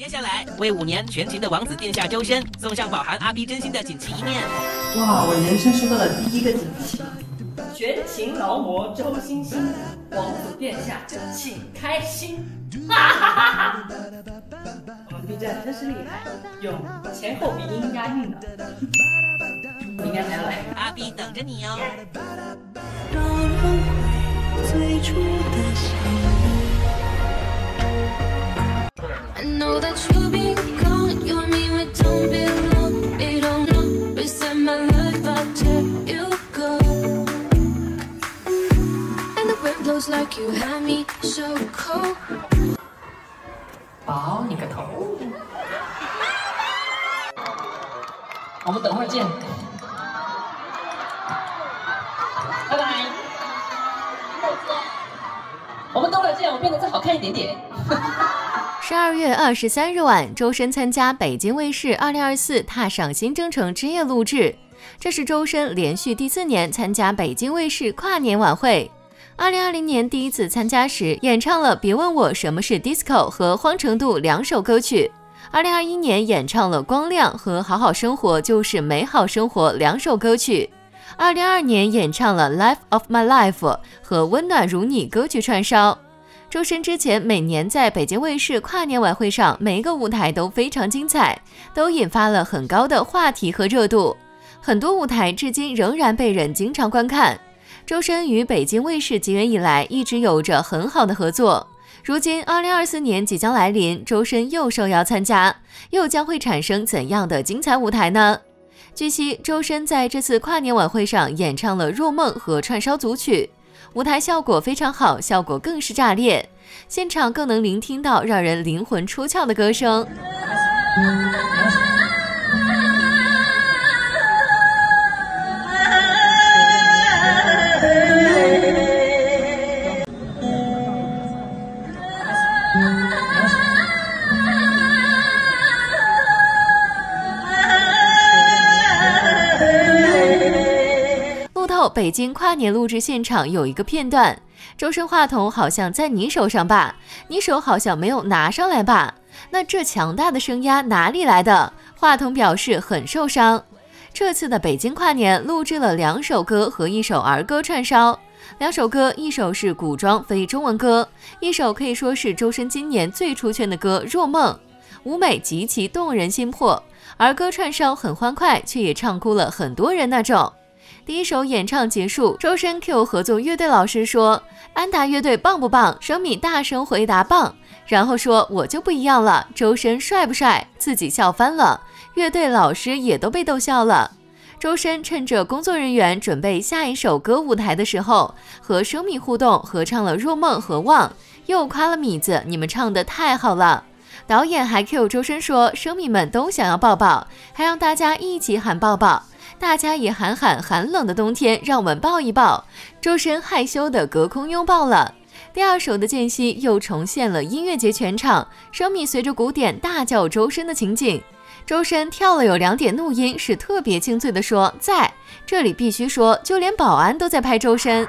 接下来为五年全勤的王子殿下周深送上饱含阿 B 真心的锦旗一面。哇，我人生收到了第一个锦旗。全勤劳模周星星，王子殿下请开心。哈哈哈哈！我们 B 站真是厉害，用前后鼻音押韵的。应该来了，阿 B 等着你哦。宝你个头！我们等会儿见，拜拜。我们等会儿见，我变得再好看一点点。十二月二十三日晚，周深参加北京卫视二零二四踏上新征程之夜录制，这是周深连续第四年参加北京卫视跨年晚会。二零二零年第一次参加时，演唱了《别问我什么是 disco》和《荒城渡》两首歌曲。二零二一年演唱了《光亮》和《好好生活就是美好生活》两首歌曲。二零二二年演唱了《Life of My Life》和《温暖如你》歌曲串烧。周深之前每年在北京卫视跨年晚会上，每一个舞台都非常精彩，都引发了很高的话题和热度。很多舞台至今仍然被人经常观看。周深与北京卫视结缘以来，一直有着很好的合作。如今，二零二四年即将来临，周深又受邀参加，又将会产生怎样的精彩舞台呢？据悉，周深在这次跨年晚会上演唱了《若梦》和串烧组曲，舞台效果非常好，效果更是炸裂，现场更能聆听到让人灵魂出窍的歌声。北京跨年录制现场有一个片段，周深话筒好像在你手上吧，你手好像没有拿上来吧？那这强大的声压哪里来的？话筒表示很受伤。这次的北京跨年录制了两首歌和一首儿歌串烧，两首歌，一首是古装非中文歌，一首可以说是周深今年最出圈的歌《若梦》，舞美极其动人心魄，儿歌串烧很欢快，却也唱哭了很多人那种。第一首演唱结束，周深 Q 合作乐队老师说：“安达乐队棒不棒？”生米大声回答：“棒。”然后说：“我就不一样了。”周深帅不帅？自己笑翻了，乐队老师也都被逗笑了。周深趁着工作人员准备下一首歌舞台的时候，和生米互动，合唱了《若梦》和《望》，又夸了米子：“你们唱的太好了。”导演还 Q 周深说：“生米们都想要抱抱，还让大家一起喊抱抱。”大家也喊喊寒冷的冬天，让我们抱一抱。周深害羞的隔空拥抱了。第二首的间隙又重现了音乐节全场，生米随着鼓点大叫周深的情景。周深跳了有两点怒音，是特别清脆的说，在这里必须说，就连保安都在拍周深。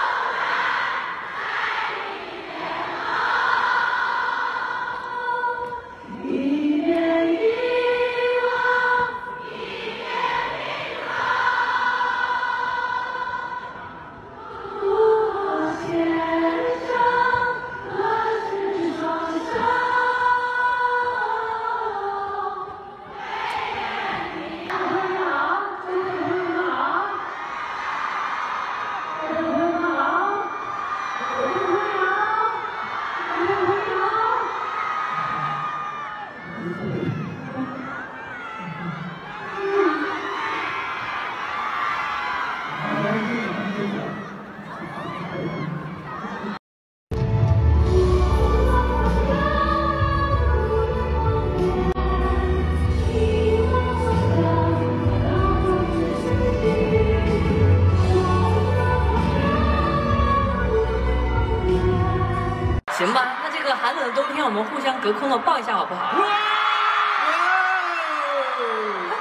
隔空的抱一下好不好？哇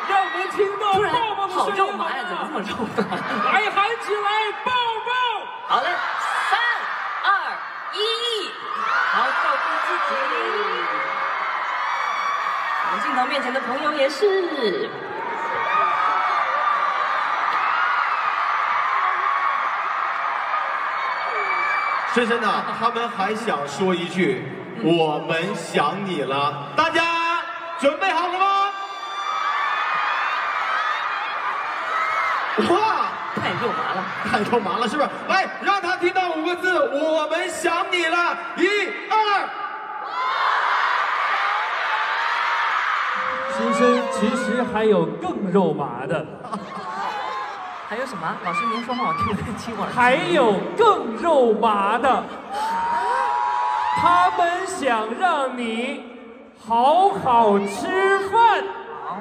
让我们听到抱抱的好声音肉麻呀，怎么这么肉麻？来喊起来，抱抱！好嘞，三二一，好，照顾自己。我们镜头面前的朋友也是。深深的，他们还想说一句：“我们想你了。”大家准备好了吗？哇，太肉麻了。太肉麻了，是不是？来，让他听到五个字：“我们想你了。”一二，深深其实还有更肉麻的，还有什么？老师您说话我听不太清，我还有更肉麻的，他们想让你好好吃饭。好，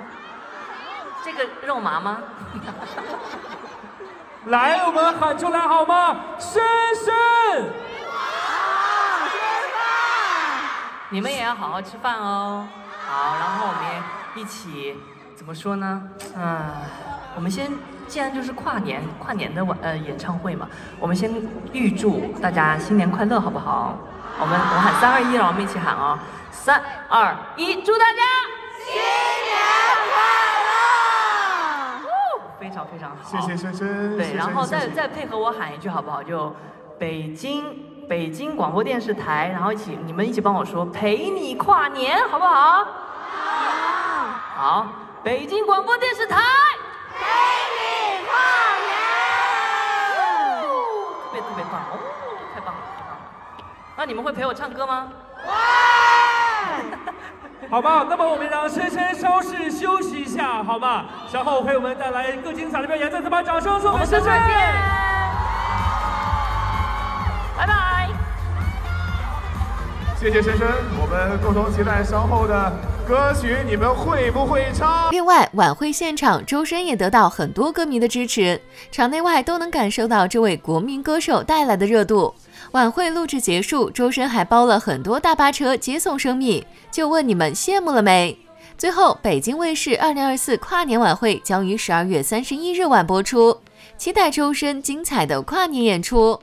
这个肉麻吗？来，我们喊出来好吗？深深，你们也要好好吃饭哦。好，然后我们也一起怎么说呢？啊，我们先，既然就是跨年跨年的晚呃演唱会嘛，我们先预祝大家新年快乐，好不好？我们我喊三二一，让我们一起喊啊、三二一，祝大家新年快乐！非常非常好，谢谢深深，对，然后再再配合我喊一句好不好？就北京北京广播电视台，然后一起你们一起帮我说陪你跨年，好不好好？好，北京广播电视台那你们会陪我唱歌吗？好吧，那么我们让深深稍事休息一下，好吗？稍后为我们带来更精彩的表演，再次把掌声送给深深们深深。拜拜。谢谢深深，我们共同期待稍后的歌曲，你们会不会唱？另外，晚会现场，周深也得到很多歌迷的支持，场内外都能感受到这位国民歌手带来的热度。晚会录制结束，周深还包了很多大巴车接送生米，就问你们羡慕了没？最后，北京卫视2024跨年晚会将于12月31日晚播出，期待周深精彩的跨年演出。